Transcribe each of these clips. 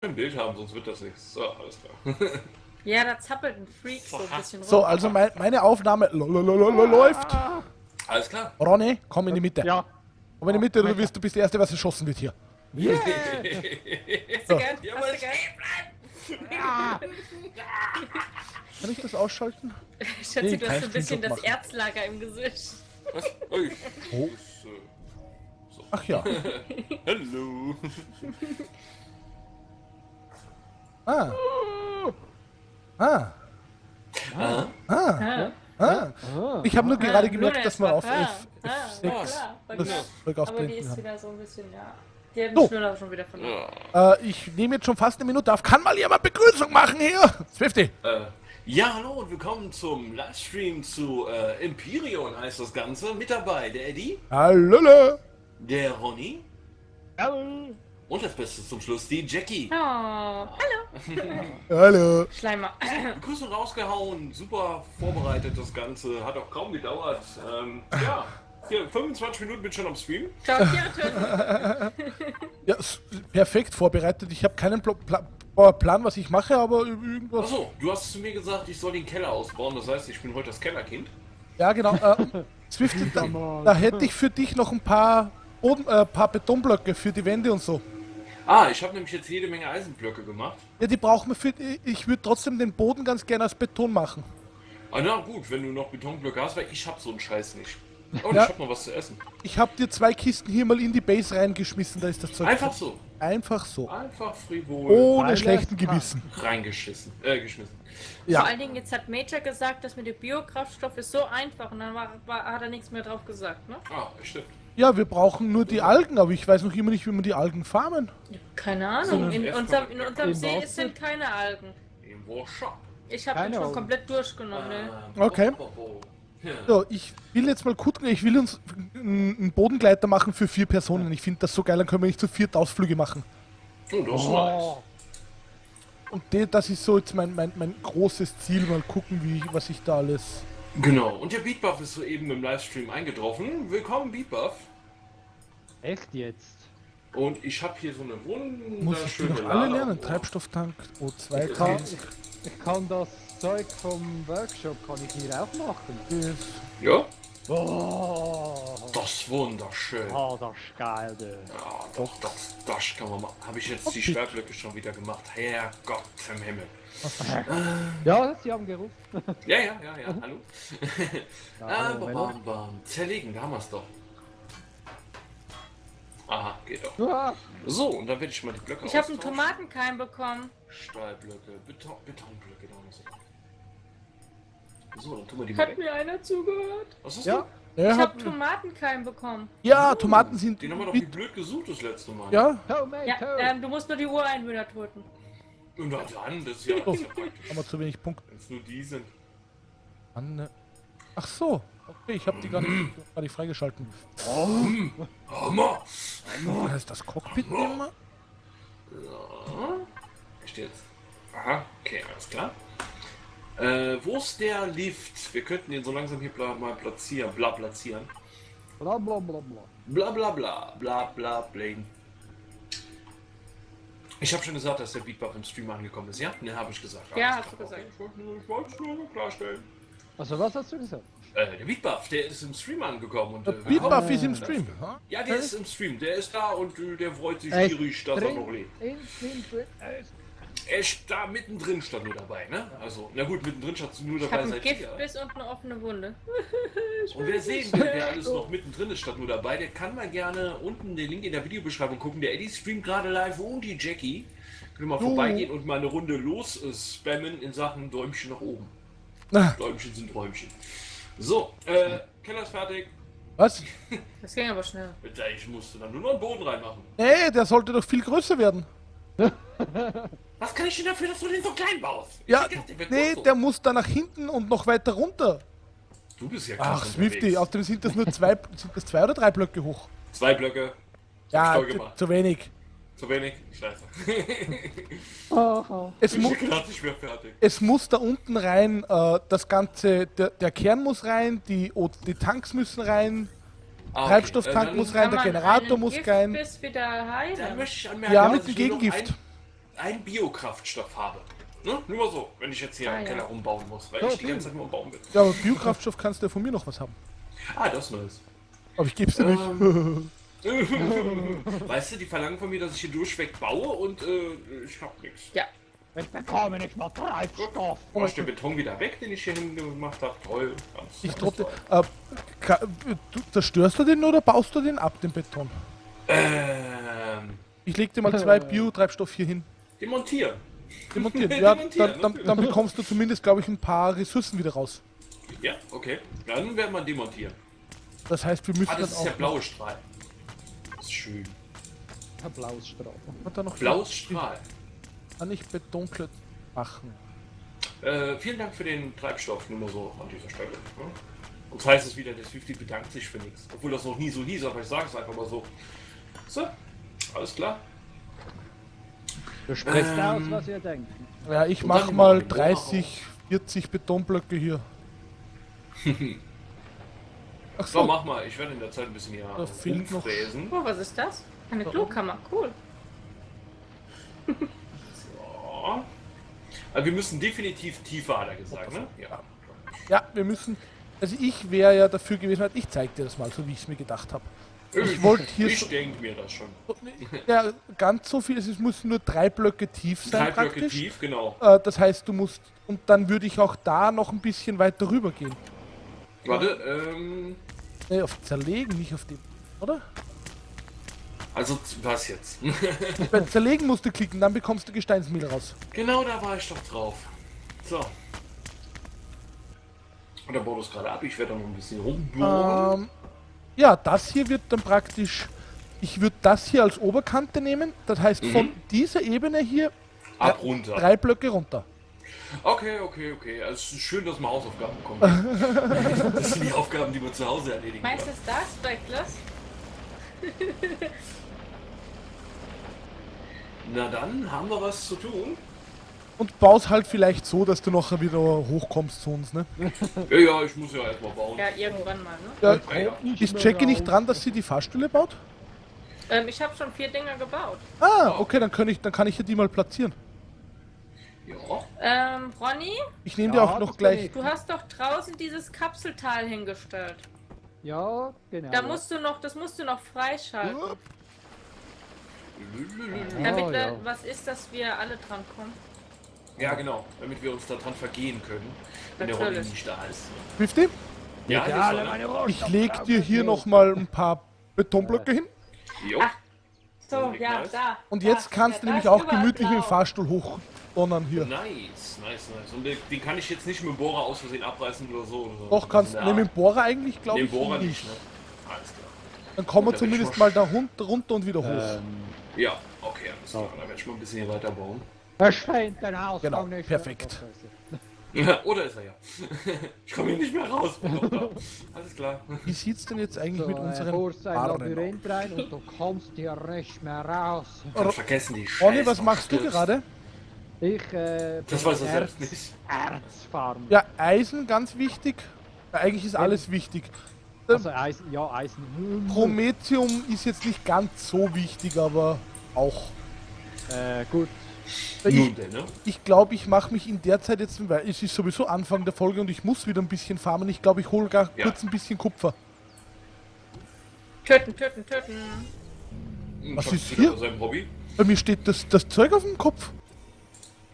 ein Bild haben, sonst wird das nichts. So, alles klar. Ja, da zappelt ein Freak so ein bisschen rum. So, also mein, meine Aufnahme läuft. Alles klar. Ronny, komm in die Mitte. Ja. Komm in die Mitte, du, wirst, du bist der Erste, was erschossen wird hier. Hast du gern? Ja, Hast gern? Kann ich das ausschalten? Schatzi, Nee, du hast so ein bisschen das. Erzlager im Gesicht. Was? Ui. Oh. Äh, Ach ja. Hallo. Ah. Ah. Ah, Ah. Ah, Ah. Ich habe nur gerade gemerkt, dass man auf ah, F, ah, F6 na klar, na das. Zeug Aber die ist wieder so ein bisschen, ja. Die hat den So. Schnuller schon wieder verloren. ja. Äh, ich nehme jetzt schon fast eine Minute auf. Kann mal jemand Begrüßung machen hier? Swifty. Äh, ja, hallo und willkommen zum Livestream zu äh, Empyreon heißt das Ganze. Mit dabei der Eddie, Hallo. der Ronny Hallo. Und das Beste zum Schluss, die Jackie. Oh, hallo, Hallo. Schleimer. Begrüßung rausgehauen, super vorbereitet das Ganze, hat auch kaum gedauert. Ähm, ja, hier, 25 Minuten bin ich schon am Stream. Ciao, Ja, perfekt vorbereitet. Ich habe keinen Pla Pla Plan, was ich mache, aber irgendwas. Achso, du hast zu mir gesagt, ich soll den Keller ausbauen, das heißt, ich bin heute das Kellerkind. Ja, genau. Äh, Swifty, da, da hätte ich für dich noch ein paar, Boden, äh, paar Betonblöcke für die Wände und so. Ah, ich habe nämlich jetzt jede Menge Eisenblöcke gemacht. Ja, die brauchen wir für. Ich würde trotzdem den Boden ganz gerne aus Beton machen. Ah, na gut, wenn du noch Betonblöcke hast, weil ich hab so einen Scheiß nicht. Und Ja. ich hab noch was zu essen. Ich habe dir zwei Kisten hier mal in die Base reingeschmissen, da ist das Zeug. Einfach so. Einfach so. Einfach frivol Ohne schlechten. Gewissen. reingeschissen. Äh, geschmissen. Ja. Vor allen Dingen, jetzt hat Major gesagt, dass mit dem Biokraftstoff ist so einfach und dann war, war, hat er nichts mehr drauf gesagt, ne? Ah, stimmt. Ja, wir brauchen nur die Algen, aber ich weiß noch immer nicht, wie man die Algen farmen. Keine Ahnung. In unserem, in unserem See sind keine Algen. Im Workshop. Ich habe den schon Augen. komplett durchgenommen, ne? Ähm, Okay. So, ich will jetzt mal gucken, ich will uns einen Bodengleiter machen für vier Personen. Ich finde das so geil, dann können wir nicht zu viert Ausflüge machen. Oh, das ist nice. Oh. Und de, das ist so jetzt mein, mein, mein großes Ziel, mal gucken, wie, was ich da alles... Genau. Und der Beatbuff ist soeben im Livestream eingetroffen. Willkommen, Beatbuff. Echt jetzt? Und ich habe hier so eine Muss ich die wunderschöne noch alle lernen? Treibstofftank, O2 Ich, Tank, ich kann das Zeug vom Workshop kann ich hier auch machen. Ja, Oh, das ist wunderschön. oh das ist geil, du. Ja, doch, das, das kann man machen. Habe ich jetzt die Schwerblöcke schon wieder gemacht? Herrgott im Himmel. Ja, sie haben gerufen. Ja, ja, ja, ja, hallo. Ja, Ah, hallo, bam, Mello. bam, bam. Zerlegen, da haben wir es doch. Aha, geht doch. Ah, So, und dann werde ich mal die Blöcke Ich habe einen. Tomatenkeim bekommen. Stahlblöcke, Beton, Betonblöcke, da muss ich. So, dann tun wir die mal Hat weg. mir einer zugehört? Was ist Ja, Ja, Ich hab, habe Tomatenkeim bekommen. ja, Tomaten sind... Den haben wir doch wie blöd gesucht das letzte Mal. ja. Ja, ähm, du musst nur die Uhr einwähler töten. Und na dann, das ist ja, das ist ja praktisch. haben wir zu wenig Punkte. Wenn es nur die sind. Mann, ne. Ach so, okay, ich habe die gar nicht, gar nicht freigeschalten. Hammer! Wie heißt das Cockpit nehmen wir? Ich stehe jetzt. Aha, okay, alles klar. Äh, wo ist der Lift? Wir könnten den so langsam hier bla, mal platzieren. Bla platzieren. Bla bla bla bla. Bla bla bla. Bla bla bling. Ich habe schon gesagt, dass der Beatbuff im Stream angekommen ist, ja? Ne, habe ich gesagt. Ja, hast du gesagt. Ich wollte nur klarstellen. Also was hast du gesagt? Äh, der Beatbuff, der ist im Stream angekommen. Und, Der äh, Beatbuff ist im Stream. ha? Ja, der ist im Stream. Der ist da und äh, der freut sich Er tierisch, dass er noch lebt. Er ist da mittendrin stand nur dabei, ne? Also, na gut, mittendrin stand nur dabei seit Gift hier. bis und eine offene Wunde. Und wer sehen will, wer alles noch mittendrin ist, statt nur dabei, der kann mal gerne unten den Link in der Videobeschreibung gucken. Der Eddie streamt gerade live und die Jackie. Können mal Jo. vorbeigehen und mal eine Runde los äh, spammen in Sachen Däumchen nach oben. Na, Däumchen sind Räumchen. So, äh, Keller ist fertig. was? Das ging aber schnell. Ich musste dann nur noch einen Boden reinmachen. Nee, der sollte doch viel größer werden. Was kann ich denn dafür, dass du den so klein baust? Ja, dachte, nee, groß. der muss da nach hinten und noch weiter runter. Du bist ja Ach, krass Swifty, unterwegs. außerdem sind das nur zwei, sind das zwei oder drei Blöcke hoch. Zwei Blöcke. Ja, zu wenig. Zu wenig? Scheiße. Aha. Es, mu es muss da unten rein, äh, das Ganze, der, der Kern muss rein, die, die Tanks müssen rein, Ah, okay. Treibstofftank Äh, muss rein, der Generator einen muss Gift rein. bis wieder Dann heilen. möchte ich anmerken, Ja, mit dem Gegengift. ein- einen Biokraftstoff habe. Ne? Nur mal so, wenn ich jetzt hier Ah, ja. Keller rumbauen muss, weil Ja, ich die ganze Zeit nur am Bauen bin. Ja, aber Biokraftstoff kannst du ja von mir noch was haben. Ah, das ist nice. Aber ich geb's dir nicht. Weißt du, die verlangen von mir, dass ich hier durchweg baue und äh, ich hab nichts. Ja. Ich bekomme nicht mal Treibstoff. Oh, ist der Beton wieder weg, den ich hier hingemacht habe? Toll. Ganz, Ich toll. Äh, du, zerstörst du den oder baust du den ab, den Beton? Ähm, Ich leg dir mal zwei Biotreibstoff hier hin. demontieren. Demontieren. Ja, Demontieren, dann, dann, dann bekommst du zumindest, glaube ich, ein paar Ressourcen wieder raus. Ja, okay. Dann werden wir demontieren. Das heißt, wir müssen Ah, das ist der auch. blaue Strahl. Schön. Ein blaues Strahl. Hat da noch Blaues Strahl. Kann ich Betonklötze machen? Äh, vielen Dank für den Treibstoff, nur mal so an dieser Stelle. Ne? Und heißt es wieder, der Swifty bedankt sich für nichts. Obwohl das noch nie so hieß, aber ich sage es einfach mal so. So, alles klar. Du sprichst Ähm. aus, was ihr denkt. Ja, ich mach mal machen wir den Bohrer 30, 40 Betonblöcke hier. Ach So, so, mach mal. Ich werde in der Zeit ein bisschen hier Da fehlt noch- rumfräsen. Oh, was ist das? Eine Klokammer. Cool. So. Also wir müssen definitiv tiefer, hat er gesagt, ne? Ja. ja, wir müssen. Also ich wäre ja dafür gewesen, halt, ich zeig dir das mal, so wie ich es mir gedacht habe. Ich wollte hier Ich so- denke mir das schon. Ja, ganz so viel, es muss nur drei Blöcke tief sein Drei Blöcke praktisch. tief, genau. Äh, das heißt, du musst. Und dann würde ich auch da noch ein bisschen weiter rüber gehen. Warte, ähm. Nee, auf Zerlegen, nicht auf dem. Oder? Also, was jetzt? Bei Zerlegen musst du klicken, dann bekommst du Gesteinsmehl raus. genau da war ich doch drauf. So. Und der baut das gerade ab. Ich werde da noch ein bisschen rumbohren. Ähm, ja, das hier wird dann praktisch. Ich würde das hier als Oberkante nehmen. Das heißt, von Mhm. dieser Ebene hier ab runter. drei Blöcke runter. Okay, okay, okay. Also es ist schön, dass man Hausaufgaben bekommt. das sind die Aufgaben, die man zu Hause erledigen Meinst du das, Speckless? Na dann haben wir was zu tun. Und baust halt vielleicht so, dass du nachher wieder hochkommst zu uns, ne? Ja, ja, ich muss ja erstmal bauen. Ja, irgendwann mal, ne? Ja, Ah, ja. ist Jackie nicht dran, dass sie die Fahrstühle baut? Ähm, ich habe schon vier Dinger gebaut. Ah, okay, dann kann ich, dann kann ich ja die mal platzieren. Ja. Ähm, Ronny, Ich nehme Ja, dir auch noch gleich. du hast doch draußen dieses Kapselteil hingestellt. Ja, genau. Da musst du noch, das musst du noch freischalten. Ja, Damit wir, ja. was ist, dass wir alle dran kommen. Ja, genau. Damit wir uns daran vergehen können, wenn der Ronny Natürlich. nicht da ist. 50? Ja, Ja, dann. Rohstoffe Ich leg dir hier brauchen noch mal ein paar Betonblöcke hin. Jo. Ah. So, ja, da. Und da, jetzt kannst ja, du da nämlich auch gemütlich im blau. Fahrstuhl hochdonnern hier. Nice, nice, nice. Und den, kann ich jetzt nicht mit dem Bohrer aus Versehen abreißen oder so. Oder Doch, kannst du. Ne, mit dem Bohrer eigentlich, glaube ich, Bohrer nicht. nicht, ne? Alles klar. Dann kommen wir zumindest mal da runter, und wieder hoch. Ähm, Ja, okay, alles klar. Dann werde ich mal ein bisschen hier weiterbauen. verschwindet den Ausgang Genau, nicht. perfekt. Ja, oder ist er ja. ich komme hier nicht mehr raus. Alles klar. Wie sieht's denn jetzt eigentlich So, mit äh, unseren ein Barren rein und du kommst hier nicht mehr raus. Ich hab vergessen die Scheiße. Ronny, was machst du gerade? Ich, äh, Das bin weiß er Erz, selbst nicht. Erzfarm. Ja, Eisen, ganz wichtig. Ja, eigentlich ist alles wichtig. Also Eisen, ja, Eisen. Prometheum ist jetzt nicht ganz so wichtig, aber auch. Äh, gut. Ich, denn, ne? ich glaube, ich mache mich in der Zeit jetzt, weil es ist sowieso Anfang der Folge und ich muss wieder ein bisschen farmen. Ich glaube, ich hole gar Ja. kurz ein bisschen Kupfer. Töten, töten, töten. Was Schafft ist hier? Bei mir steht das, das Zeug auf dem Kopf.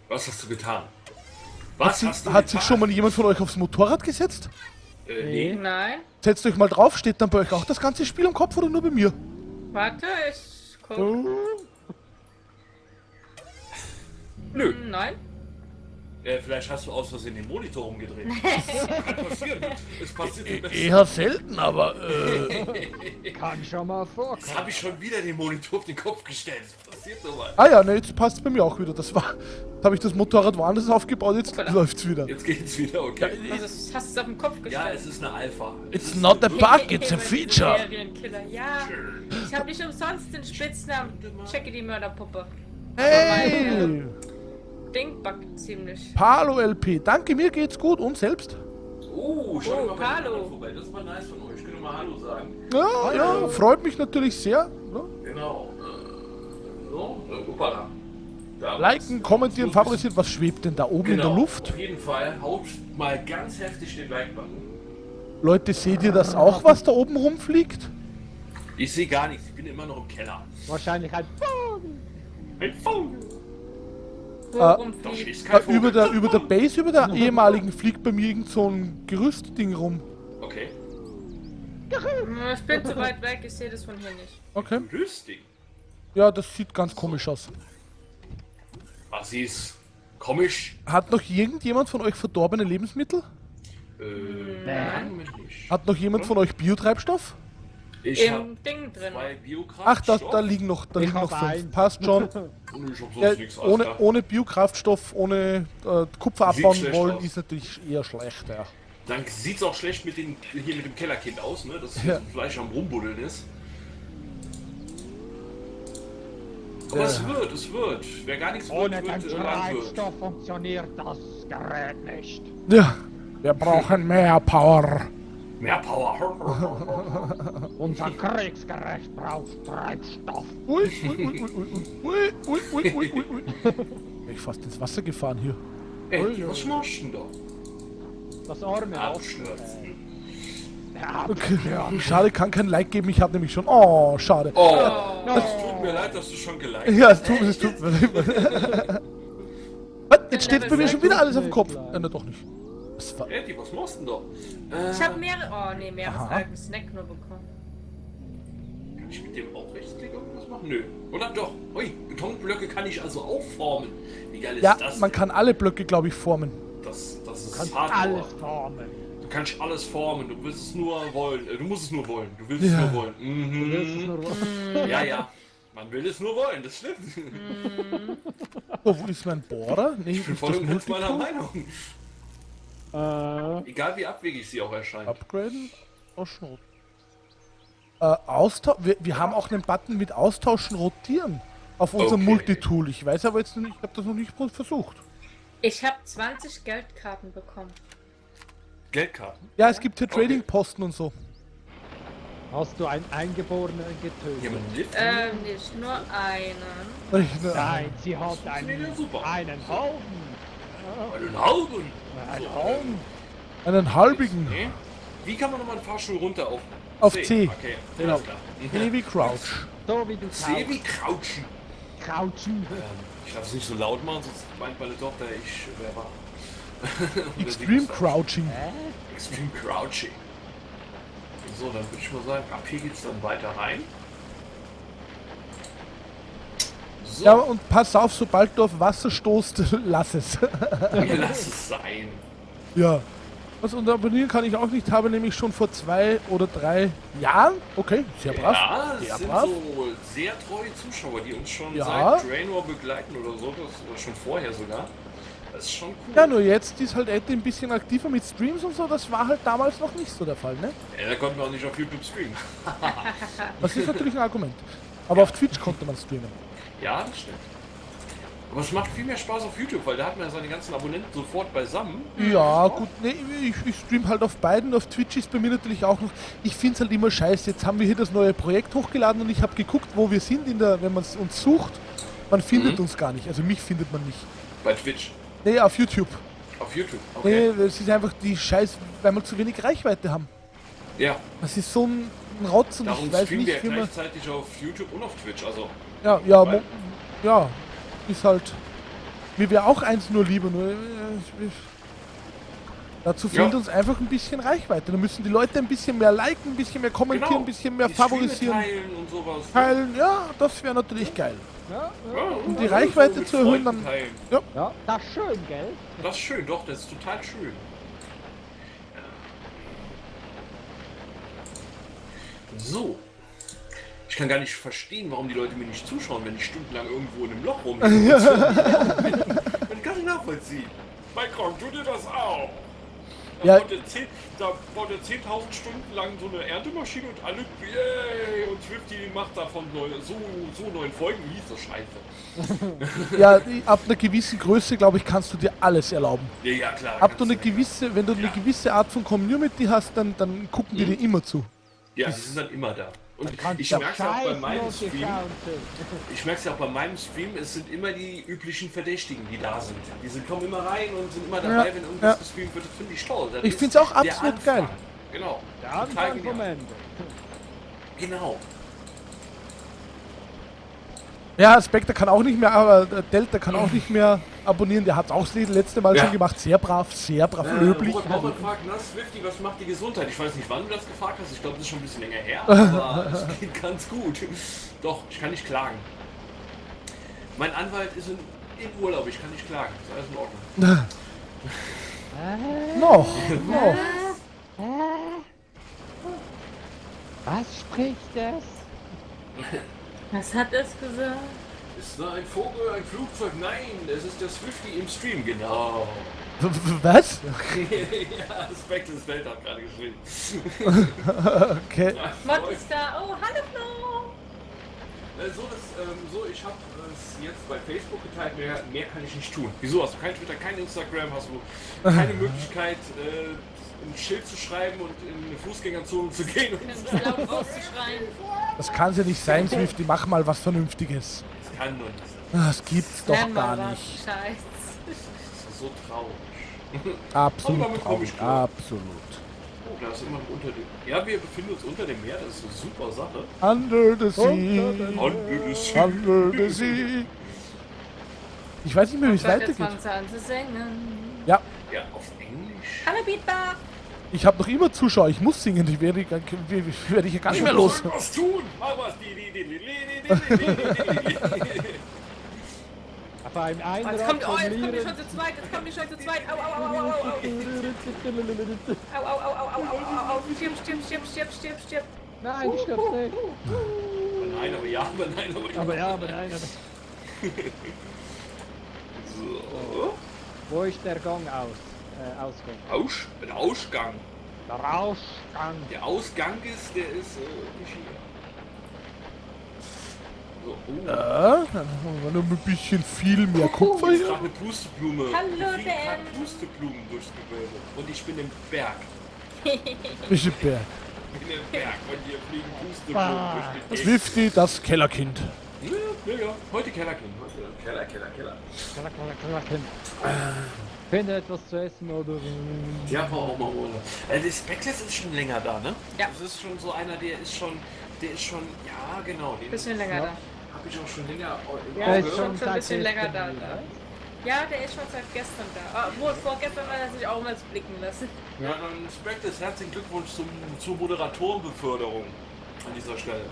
Was hast du getan? Hat, Was sie, hast du hat getan? sich schon mal jemand von euch aufs Motorrad gesetzt? Äh, Nee. nee. Nein. Setzt euch mal drauf, steht dann bei euch auch das ganze Spiel am Kopf oder nur bei mir? Warte, ich guck. Nö. Nein. Äh, vielleicht hast du aus Versehen den Monitor umgedreht. das kann passieren. Es passiert besten. Eher selten, aber äh, Kann schon mal vorkommen. Jetzt habe ich schon wieder den Monitor auf den Kopf gestellt. Das passiert so mal. Ah ja, ne, jetzt passt bei mir auch wieder. Das war. Jetzt habe ich das Motorrad woanders aufgebaut, jetzt Hoppala. läuft's wieder. Jetzt geht's wieder, okay. Also, hast du es auf den Kopf Ja, gestellt? es ist eine Alpha. Es It's ist not a bug, it's a feature. Ja, ich habe nicht umsonst den Spitznamen Checke die Mörderpuppe. Hey! Ding backt ziemlich. Palo LP, danke, mir geht's gut und selbst? Oh, schau Oh, mal hallo. anderen vorbei. Das war nice von euch. Ich könnte mal Hallo sagen. Ja, ja, freut mich natürlich sehr. Ja. Genau. Äh, So, äh, hoppala. Da Liken, kommentieren, favorisieren. Was schwebt denn da oben in der Genau, Luft? Auf jeden Fall haut mal ganz heftig den Like-Button. Leute, seht ihr das auch, was da oben rumfliegt? Ich sehe gar nichts, ich bin immer noch im Keller. Wahrscheinlich ein Vogel. Ein Vogel! Äh, Vogel. über, der, über der Base, über der ehemaligen, fliegt bei mir irgend so ein Gerüstding rum. Okay. Ich bin zu weit weg, ich sehe das von hier nicht. Okay. Lustig. Ja, das sieht ganz komisch aus. Was ist komisch? Hat noch irgendjemand von euch verdorbene Lebensmittel? Äh, nein. Hat noch jemand von euch Biotreibstoff? Ich Im Ding drin. Ach, da, da liegen noch, da Ich liegen noch fünf. einen. Passt schon. Ja, nichts ohne, ohne Biokraftstoff, ohne äh, Kupfer abbauen wollen, aus. ist natürlich eher schlecht, ja. Dann sieht's auch schlecht mit den, hier mit dem Kellerkind aus, ne? Das Ja. ja. Fleisch am Rumbuddeln ist. Aber Ja. es wird, es wird. Wer gar nichts Ohne wird, den wird äh. Treibstoff funktioniert das Gerät nicht. Ja, wir brauchen mehr Power. Mehr Power. Unser Kriegsgerecht braucht Treibstoff. Ui, ui, ui, ui, ui, ui, ui, ui. Ich fast ins Wasser gefahren hier. Ey, was machst du denn da? Das Arme abstürzen. Okay. Schade, kann kein Like geben, ich habe nämlich schon. Oh, schade. Oh, no. es tut mir leid, dass du schon geliked hast. Ja, es tut, es tut mir leid. Was? Jetzt steht bei mir schon wieder alles auf dem Kopf. Äh, nein, doch nicht. Das war. Eddie, was machst du denn da? Äh, Ich habe mehrere. Oh ne, mehrere alten Snack nur bekommen. Kann ich mit dem auch rechtsklick irgendwas machen? Nö. Oder doch? Ui, Betonblöcke kann ich also auch formen. Wie geil ist ja, das? man denn? kann alle Blöcke, glaube ich, formen. Das, das ist kannst Hardcore. alles formen. Du kannst alles formen, du willst es nur wollen. Äh, du musst es nur wollen. Du willst Ja. es nur wollen. Du willst es Mhm. nur Ja, ja. Man will es nur wollen, das stimmt. Oh, wo ist mein Bohrer? Nee, Ich bin voll und ganz meiner? Meinung. Äh, Egal wie abwegig sie auch erscheint. Upgraden? Austauschen. Äh, Austausch. Wir, wir haben auch einen Button mit Austauschen rotieren auf unserem Okay. Multitool. Ich weiß aber jetzt nicht, ich habe das noch nicht versucht. Ich habe 20 Geldkarten bekommen. Geldkarten. Ja, es gibt hier Okay. Trading-Posten und so. hast du einen Eingeborenen getötet? Ähm, nicht nur einen. Ne, Nein, sie hat einen, einen Haufen. Einen Hauben. Einen So, Haufen. einen halbigen. Nee. Wie kann man nochmal einen Fahrstuhl runter auf Auf C. Okay, Genau. Nee, wie Crouch. So wie du C wie Crouchen. Crouchen. Ähm, ich darf es nicht so laut machen, sonst meint meine Tochter, ich wäre. Und Extreme Crouching. Extreme Crouching. So, dann würde ich mal sagen, ab hier geht's dann weiter rein. So, Ja, und pass auf, sobald du auf Wasser stoßt, lass es. lass es sein. ja. Was und abonnieren kann ich auch nicht, habe nämlich schon vor zwei oder drei Jahren. Okay, sehr brav. Ja, sehr sind brav. so sehr treue Zuschauer, die uns schon Ja. seit Draenor begleiten oder so, das, oder schon vorher sogar. Das ist schon cool. Ja, nur jetzt ist halt Eddie ein bisschen aktiver mit Streams und so, das war halt damals noch nicht so der Fall, ne? Ja, da konnten wir auch nicht auf YouTube streamen. Das ist natürlich ein Argument. Aber auf Twitch konnte man streamen. Ja, das stimmt. Aber es macht viel mehr Spaß auf YouTube, weil da hat man ja seine ganzen Abonnenten sofort beisammen. Ja, gut, nee, ich, ich stream halt auf beiden. Auf Twitch ist bei mir natürlich auch noch. Ich finde es halt immer scheiße. Jetzt haben wir hier das neue Projekt hochgeladen und ich habe geguckt, wo wir sind, in der, wenn man uns sucht. Man findet Mhm. uns gar nicht. Also mich findet man nicht. Bei Twitch. Nee, auf YouTube. Auf YouTube. Okay. Nee, es ist einfach die Scheiß, weil wir zu wenig Reichweite haben. Ja, Das ist so ein, Rotz und darum ich weiß streamen wir nicht, wie man. gleichzeitig auf YouTube und auf Twitch. Also, Ja, ja, Weil- ja, ist halt. Mir wäre auch eins nur lieber, nur. Äh, ich- dazu fehlt Ja. uns einfach ein bisschen Reichweite. Da müssen die Leute ein bisschen mehr liken, ein bisschen mehr kommentieren, genau. ein bisschen mehr Die Streame favorisieren. Teilen und sowas. Teilen, ja, das wäre natürlich geil. Ja, Ja, Um die ja, Reichweite mit zu erhöhen, dann- Teilen. ja, das ist schön, gell? Das ist schön, doch, das ist total schön. So. Ich kann gar nicht verstehen, warum die Leute mir nicht zuschauen, wenn ich stundenlang irgendwo in einem Loch rumliege. Man kann nicht nachvollziehen. Minecraft, tu dir das auch. Da Ja. baut er zehn- da baut er 10.000 Stunden lang so eine Erntemaschine und alle, yay, und Swifty macht davon neu, so, so neun Folgen, wie ist das scheiße. Ja, die- ab einer gewissen Größe, glaube ich, kannst du dir alles erlauben. Ja, ja klar. Ab du eine gewisse, wenn du eine Ja. gewisse Art von Community hast, dann, dann gucken die Mhm. dir immer zu. Ja, sie sind dann immer da. Und ich merke es auch bei meinem Stream. Ich merke es ja auch bei meinem Stream, es sind immer die üblichen Verdächtigen, die da sind. Die sind, kommen immer rein und sind immer dabei, Ja, wenn irgendwas ja. gestreamt wird. Das finde ich toll. Das Ich ist find's auch absolut geil. Genau. Der Anfang vom. Ende. Genau. Ja, Spectre kann auch nicht mehr, aber Delta kann auch nicht mehr abonnieren. Der hat es auch das letzte Mal Ja. schon gemacht. Sehr brav, sehr brav, löblich. Robert fragt, na Swifty, was macht die Gesundheit? Ich weiß nicht, wann du das gefragt hast. Ich glaube, das ist schon ein bisschen länger her. Aber es geht ganz gut. Doch, ich kann nicht klagen. Mein Anwalt ist in, in Urlaub. Ich kann nicht klagen. Ist alles in Ordnung. Noch, noch. Was spricht das? Was hat es gesagt? Ist da ein Vogel, ein Flugzeug? Nein, es ist der Swifty im Stream, genau. Was? ja, Spectres Welt hat gerade geschrieben. Okay. Mod ist da. Oh, hallo Flo. So, das, ähm, so, ich habe es jetzt bei Facebook geteilt, mehr, mehr kann ich nicht tun. Wieso? Hast du kein Twitter, kein Instagram, hast du keine Möglichkeit, äh, ein Schild zu schreiben und in eine Fußgängerzone zu gehen und es laut rauszuschreien. Das kann ja nicht sein, Swifty. Mach mal was Vernünftiges. Das kann nur nicht. Das gibt's doch Lern gar nicht. Scheiß. Das ist so traurig. Absolut traurig. Absolut. Oh, da ist immer noch unter dem. Ja, wir befinden uns unter dem Meer, das ist eine super Sache. Under the sea. Und das ist Under the sea. Ich weiß nicht mehr, wie es jetzt weitergeht. fangen sie an zu singen. Ja, ja auf Englisch. Hallo Beatbar. Ich habe noch immer Zuschauer, ich muss singen, ich werde, werde ich gar nicht mehr los. Was tun? Aber im einen Jetzt kommt, oh, jetzt kommt die schon zu zweit, jetzt kommt die schon zu zweit. Au, au, au, au, au, au. Au, au, au, au, au, au, au. Stirb, stirb, stirb, stirb, stirb, stirb. Nein, ich stirb nicht. Aber nein, aber ja, aber nein, aber ja. Aber ja, aber nein, aber... so. Wo ist der Gang aus? Äh, Ausgang? Aus, der Ausgang. Der Ausgang. Der Ausgang ist, der ist äh. So, oh. Ja, dann haben wir noch ein bisschen viel mehr Kupfer Hier ist hier. gerade eine Pusteblume. Hallo, fliegen Dan. gerade Pusteblumen durchs Gewölbe. Und ich bin im Berg. Bisschen Berg. Ich bin im Berg und hier fliegen Pusteblumen Ah. durch die Gegend. Swifty, das Kellerkind. Ja, ja, ja. Heute Kellerkind. Heute Keller, Keller, Keller. Klar, klar, klar, klar. Finde etwas zu essen oder... Ja, war auch mal Urlaub. Äh, das Backless ist schon länger da, ne? Ja. Das ist schon so einer, der ist schon, der ist schon, ja genau, den Bisschen länger Ja. da. habe ich auch schon länger im Ja, Der Auge. ist schon- schon ein bisschen länger da. Ja, der ist schon seit gestern da. Obwohl, vorgestern hat er sich auch mal blicken lassen. Ja, dann Spectres, herzlichen Glückwunsch zum, zur Moderatorenbeförderung an dieser Stelle.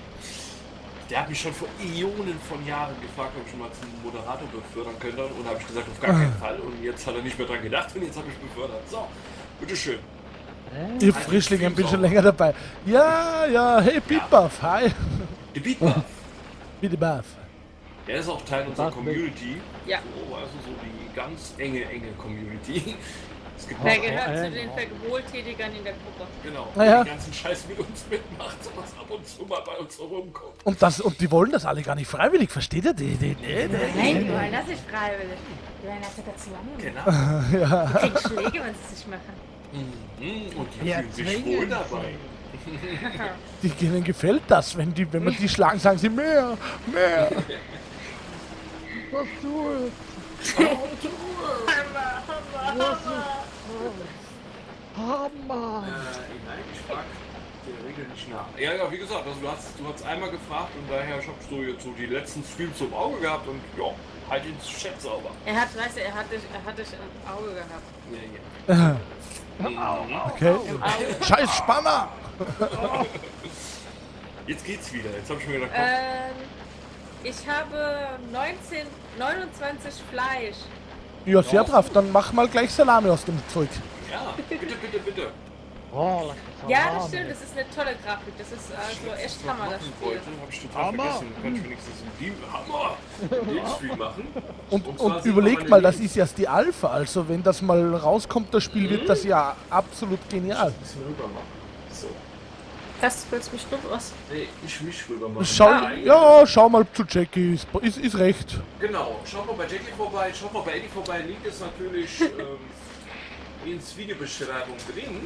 Der hat mich schon vor Ionen von Jahren gefragt, ob ich ihn mal zum Moderator befördern könnte. Und habe ich gesagt, auf gar keinen Fall. Und jetzt hat er nicht mehr dran gedacht und jetzt habe ich befördert. So, bitteschön. Ihr Frischlinge ein bisschen länger dabei. Ja, ja, hey, Beatbuff, hi. Der Beatbuff. Bitte Buff. Der ist auch Teil unserer Was? Community. Ja. So, also so die ganz enge, enge Community. Es gibt Der gehört zu den oh. Wohltätigern in der Gruppe. Genau, Na ja. die ganzen Scheiß mit uns mitmacht, sowas ab und zu mal bei uns rumkommt. Und, das, und die wollen das alle gar nicht freiwillig, versteht ihr? Die, die, nee. Nein, die wollen das nicht freiwillig. Die wollen das sogar zwingen. Genau. Die kriegen Schläge, wenn sie es nicht machen. Mhm, Und die Ja, fühlen sich wohl dabei. Die, denen gefällt das, wenn, die, wenn man die schlagen, sagen sie mehr, mehr. Was tut? Hammer, Hammer, Hammer. Hammer! Äh, nein, ich frag der Regel nicht nach. Ja, ja, wie gesagt, also du hast, du hast einmal gefragt und daher ich hab so jetzt so die letzten Streams so im Auge gehabt und ja, halt den Chat sauber. Er hat, weißt du, er hat dich, er hat dich im Auge gehabt. Ja, ja. Okay. Im Auge. Scheiß Spanner. Jetzt geht's wieder. Jetzt hab ich mir gedacht, komm, Ähm, ich habe 19, 29 Fleisch. Ja, sehr brav. Dann mach mal gleich Salami aus dem Zeug. ja, bitte, bitte, bitte. Oh, Ja, das stimmt, das ist eine tolle Grafik. Das ist also echt Hammer, das Spiel. wollte, hab ich total Hammer. vergessen. Kann ich wenigstens in dem Hammer machen. Und, Und und überlegt mal, das ist erst die Alpha. Also wenn das mal rauskommt, das Spiel, wird das ja absolut genial. Ein bisschen rüber machen. Das willst mich dumm was. Nee, ich mich rüber machen. Schau, Nein. ja, schau mal zu Jackie, ist, ist, ist recht. Genau, schaut mal bei Jackie vorbei, schaut mal bei Eddie vorbei. Link ist natürlich ähm, ins Videobeschreibung drin.